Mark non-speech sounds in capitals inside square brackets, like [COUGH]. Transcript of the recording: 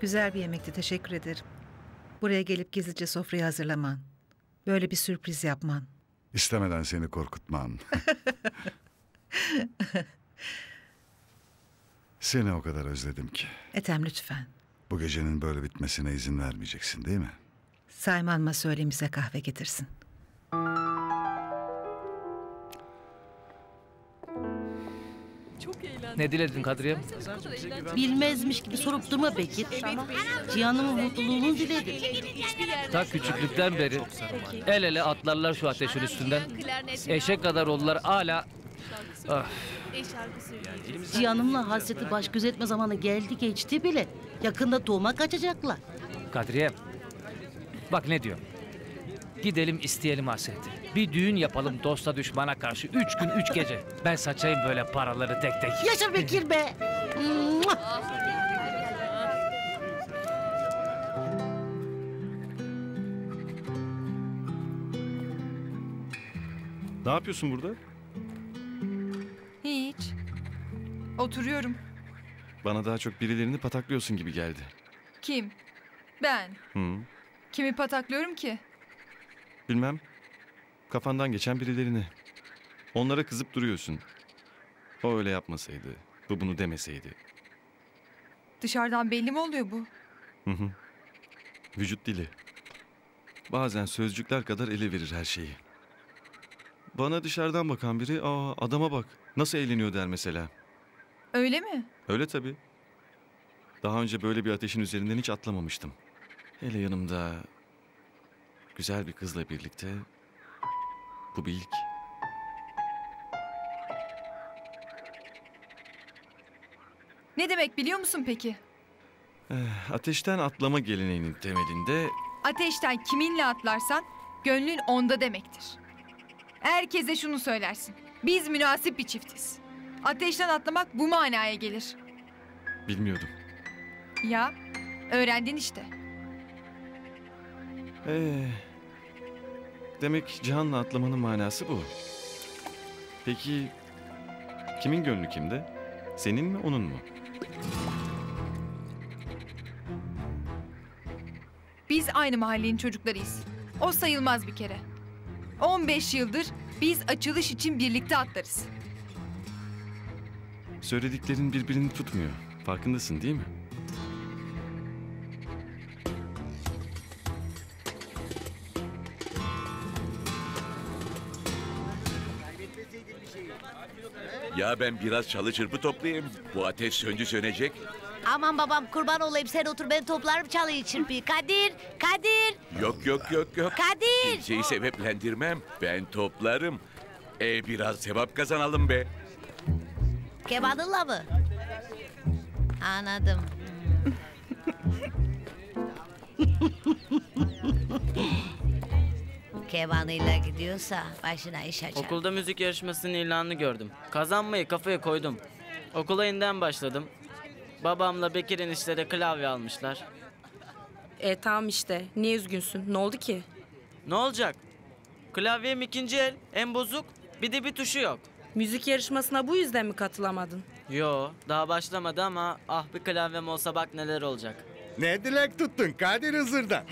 Güzel bir yemekti, teşekkür ederim. Buraya gelip gizlice sofrayı hazırlaman. Böyle bir sürpriz yapman. İstemeden seni korkutmam. [LAUGHS] seni o kadar özledim ki. Ethem lütfen. Bu gecenin böyle bitmesine izin vermeyeceksin değil mi? Saymanma söyleyeyim bize kahve getirsin. Ne diledin Kadriye? Bilmezmiş gibi sorup durma Bekir. Cihan'ımın mutluluğunu diledim. Ta küçüklükten beri el ele atlarlar şu ateşin üstünden. Eşek kadar oldular hala. Ah, Cihan'ımla hasreti baş gözetme zamanı geldi geçti bile. Yakında doğuma kaçacaklar. Kadriye. Bak ne diyor. Gidelim isteyelim hasreti. Bir düğün yapalım dosta düşmana karşı. Üç gün üç gece. Ben saçayım böyle paraları tek tek. Yaşa Bekir be. Ne yapıyorsun burada? Hiç. Oturuyorum. Bana daha çok birilerini pataklıyorsun gibi geldi. Kim? Ben. Hı. Kimi pataklıyorum ki? Bilmem. Kafandan geçen birilerini. Onlara kızıp duruyorsun. O öyle yapmasaydı, bu bunu demeseydi. Dışarıdan belli mi oluyor bu? Hı hı. Vücut dili. Bazen sözcükler kadar ele verir her şeyi. Bana dışarıdan bakan biri, aa adama bak, nasıl eğleniyor der mesela. Öyle mi? Öyle tabii. Daha önce böyle bir ateşin üzerinden hiç atlamamıştım. Hele yanımda güzel bir kızla birlikte bu bir ilk. Ne demek biliyor musun peki? Ateşten atlama geleneğinin temelinde Ateşten kiminle atlarsan gönlün onda demektir. Herkese şunu söylersin. Biz münasip bir çiftiz. Ateşten atlamak bu manaya gelir. bilmiyordum. Ya öğrendin işte. Ee, demek Cihan'la atlamanın manası bu. Peki kimin gönlü kimde? Senin mi onun mu? Biz aynı mahallenin çocuklarıyız. O sayılmaz bir kere. 15 yıldır biz açılış için birlikte atlarız. Söylediklerin birbirini tutmuyor. Farkındasın değil mi? Ya ben biraz çalı çırpı toplayayım. Bu ateş söndü sönecek. Aman babam kurban olayım sen otur ben toplarım çalıyı çırpıyı. Kadir, Kadir, Yok yok yok yok. Kadir. Kimseyi sebeplendirmem. Ben toplarım. E biraz sevap kazanalım be. Kemanınla mı? Anladım. [LAUGHS] Kemanıyla gidiyorsa başına iş açar. Okulda müzik yarışmasının ilanını gördüm. Kazanmayı kafaya koydum. Okula yeniden başladım. Babamla Bekir'in işlere klavye almışlar. E tamam işte. Niye üzgünsün? Ne oldu ki? Ne olacak? Klavyem ikinci el, en bozuk. Bir de bir tuşu yok. Müzik yarışmasına bu yüzden mi katılamadın? Yo, daha başlamadı ama ah bir klavyem olsa bak neler olacak. Ne dilek tuttun Kadir Hızır'dan?